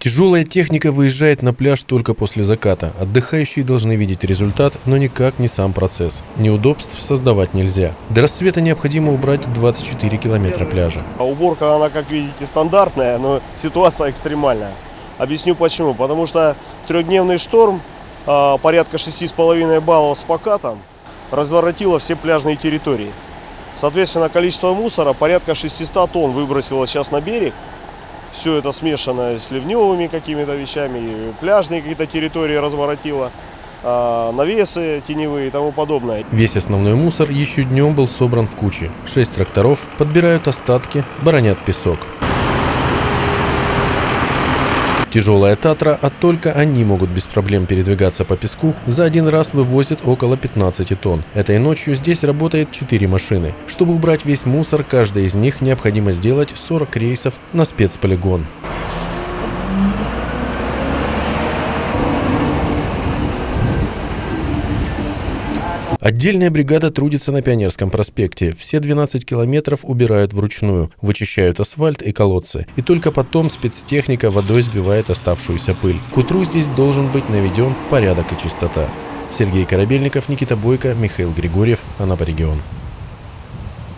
Тяжелая техника выезжает на пляж только после заката. Отдыхающие должны видеть результат, но никак не сам процесс. Неудобств создавать нельзя. До рассвета необходимо убрать 24 километра пляжа. А Уборка, она, как видите, стандартная, но ситуация экстремальная. Объясню почему. Потому что трехдневный шторм, а, порядка 6,5 баллов с покатом, разворотило все пляжные территории. Соответственно, количество мусора порядка 600 тонн выбросило сейчас на берег. Все это смешано с ливневыми какими-то вещами, пляжные какие-то территории разворотило, а, навесы теневые и тому подобное. Весь основной мусор еще днем был собран в куче. Шесть тракторов подбирают остатки, баронят песок. Тяжелая Татра, а только они могут без проблем передвигаться по песку, за один раз вывозят около 15 тонн. Этой ночью здесь работает 4 машины. Чтобы убрать весь мусор, каждой из них необходимо сделать 40 рейсов на спецполигон. Отдельная бригада трудится на Пионерском проспекте. Все 12 километров убирают вручную, вычищают асфальт и колодцы. И только потом спецтехника водой сбивает оставшуюся пыль. К утру здесь должен быть наведен порядок и чистота. Сергей Корабельников, Никита Бойко, Михаил Григорьев, Анапа регион.